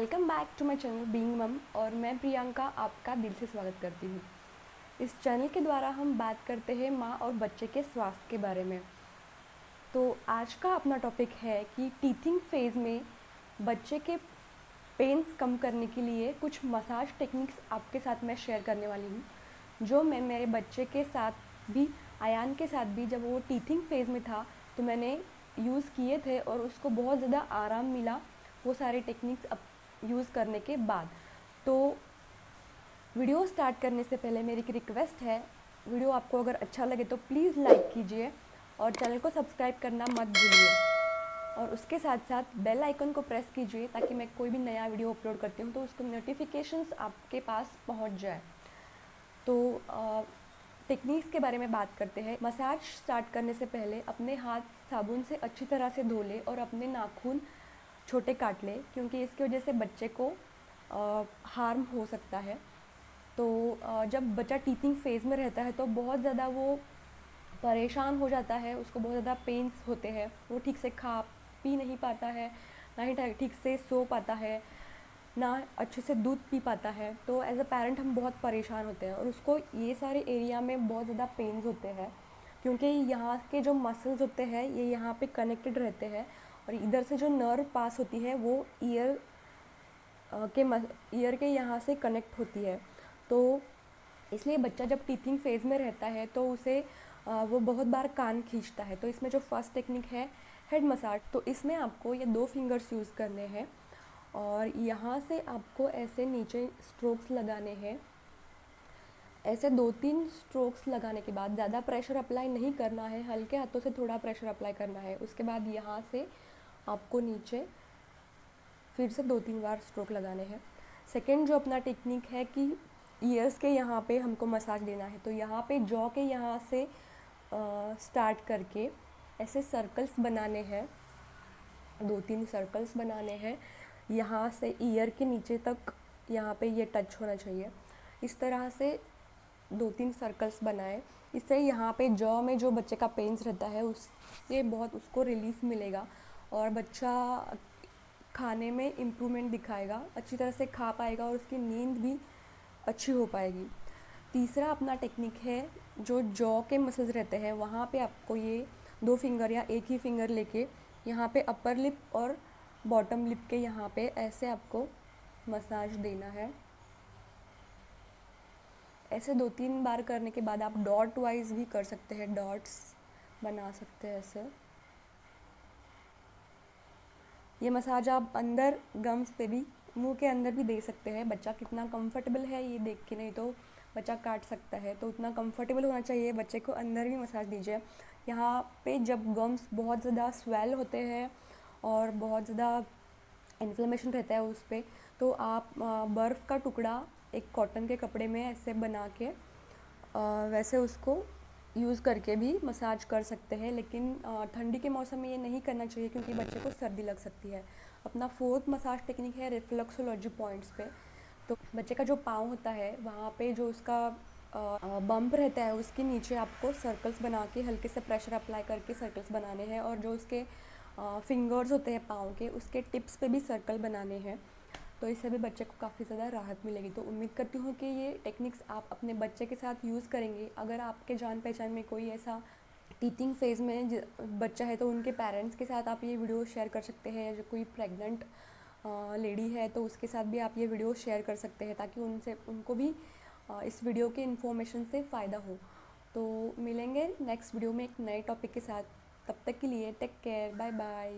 Welcome back to my channel being mum और मैं प्रियंका आपका दिल से स्वागत करती हूँ। इस चैनल के द्वारा हम बात करते हैं माँ और बच्चे के स्वास्थ्य के बारे में। तो आज का अपना टॉपिक है कि टीथिंग फ़ेज़ में बच्चे के पेन्स कम करने के लिए कुछ मसाज टेक्निक्स आपके साथ मैं शेयर करने वाली हूँ, जो मैं मेरे बच्चे के साथ भी, आयान के साथ भी जब वो टीथिंग फ़ेज़ में था तो मैंने यूज़ किए थे और उसको बहुत ज़्यादा आराम मिला, वो सारे टेक्निक्स अब यूज़ करने के बाद। तो वीडियो स्टार्ट करने से पहले मेरी एक रिक्वेस्ट है। वीडियो आपको अगर अच्छा लगे तो प्लीज़ लाइक कीजिए और चैनल को सब्सक्राइब करना मत भूलिए। और उसके साथ साथ बेल आइकन को प्रेस कीजिए ताकि मैं कोई भी नया वीडियो अपलोड करती हूँ तो उसको नोटिफिकेशंस आपके पास पहुँच जाए। तो टेक्निक्स के बारे में बात करते हैं। मसाज स्टार्ट करने से पहले अपने हाथ साबुन से अच्छी तरह से धो ले और अपने नाखून छोटे काट ले, क्योंकि इसकी वजह से बच्चे को हार्म हो सकता है। तो जब बच्चा टीचिंग फ़ेज़ में रहता है तो बहुत ज़्यादा वो परेशान हो जाता है, उसको बहुत ज़्यादा पेन्स होते हैं। वो ठीक से खा पी नहीं पाता है, ना ही ठीक से सो पाता है, ना अच्छे से दूध पी पाता है। तो एज अ पेरेंट हम बहुत परेशान होते हैं और उसको ये सारे एरिया में बहुत ज़्यादा पेन्स होते हैं, क्योंकि यहाँ के जो मसल्स होते हैं, ये यहाँ पे कनेक्टेड रहते हैं और इधर से जो नर्व पास होती है, वो ईयर के ईयर के यहाँ से कनेक्ट होती है। तो इसलिए बच्चा जब टीथिंग फ़ेज़ में रहता है तो उसे वो बहुत बार कान खींचता है। तो इसमें जो फ़र्स्ट टेक्निक है हेड मसाज तो इसमें आपको ये दो फिंगर्स यूज़ करने हैं। और यहाँ से आपको ऐसे नीचे स्ट्रोक्स लगाने हैं। ऐसे दो तीन स्ट्रोक्स लगाने के बाद, ज़्यादा प्रेशर अप्लाई नहीं करना है, हल्के हाथों से थोड़ा प्रेशर अप्लाई करना है। उसके बाद यहाँ से आपको नीचे फिर से दो तीन बार स्ट्रोक लगाने हैं। सेकेंड जो अपना टेक्निक है कि ईयर्स के यहाँ पे हमको मसाज देना है तो यहाँ पे जॉ के यहाँ से स्टार्ट करके ऐसे सर्कल्स बनाने हैं। दो तीन सर्कल्स बनाने हैं। यहाँ से ईयर के नीचे तक यहाँ पे ये टच होना चाहिए। इस तरह से दो तीन सर्कल्स बनाए। इससे यहाँ पे जॉ में जो बच्चे का पेंस रहता है, उससे बहुत उसको रिलीफ मिलेगा। और बच्चा खाने में इम्प्रूवमेंट दिखाएगा, अच्छी तरह से खा पाएगा और उसकी नींद भी अच्छी हो पाएगी। तीसरा अपना टेक्निक है, जो जॉ के मसल्स रहते हैं, वहाँ पे आपको ये दो फिंगर या एक ही फिंगर लेके यहाँ पे अपर लिप और बॉटम लिप के यहाँ पे ऐसे आपको मसाज देना है। ऐसे दो तीन बार करने के बाद आप डॉट वाइज भी कर सकते हैं डॉट्स बना सकते हैं ऐसे। ये मसाज आप अंदर गम्स पे भी, मुँह के अंदर भी दे सकते हैं। बच्चा कितना कंफर्टेबल है ये देख के, नहीं तो बच्चा काट सकता है। तो उतना कंफर्टेबल होना चाहिए, बच्चे को अंदर भी मसाज दीजिए। यहाँ पे जब गम्स बहुत ज़्यादा स्वेल होते हैं और बहुत ज़्यादा इन्फ्लेमेशन रहता है उस पर तो आप बर्फ़ का टुकड़ा एक कॉटन के कपड़े में ऐसे बना के वैसे उसको यूज़ करके भी मसाज कर सकते हैं, लेकिन ठंडी के मौसम में ये नहीं करना चाहिए क्योंकि बच्चे को सर्दी लग सकती है। अपना फोर्थ मसाज टेक्निक है रिफ्लेक्सोलॉजी पॉइंट्स पे। तो बच्चे का जो पाँव होता है, वहाँ पे जो उसका बम्प रहता है, उसके नीचे आपको सर्कल्स बना के हल्के से प्रेशर अप्लाई करके सर्कल्स बनाने हैं और जो उसके फिंगर्स होते हैं पाँव के, उसके टिप्स पे भी सर्कल बनाने हैं। तो इससे भी बच्चे को काफ़ी ज़्यादा राहत मिलेगी। तो उम्मीद करती हूँ कि ये टेक्निक्स आप अपने बच्चे के साथ यूज़ करेंगे। अगर आपके जान पहचान में कोई ऐसा टीचिंग फ़ेज़ में बच्चा है तो उनके पेरेंट्स के साथ आप ये वीडियो शेयर कर सकते हैं। या जो कोई प्रेग्नेंट लेडी है तो उसके साथ भी आप ये वीडियो शेयर कर सकते हैं, ताकि उनसे, उनको भी इस वीडियो के इन्फॉर्मेशन से फ़ायदा हो। तो मिलेंगे नेक्स्ट वीडियो में एक नए टॉपिक के साथ। तब तक के लिए टेक केयर बाय बाय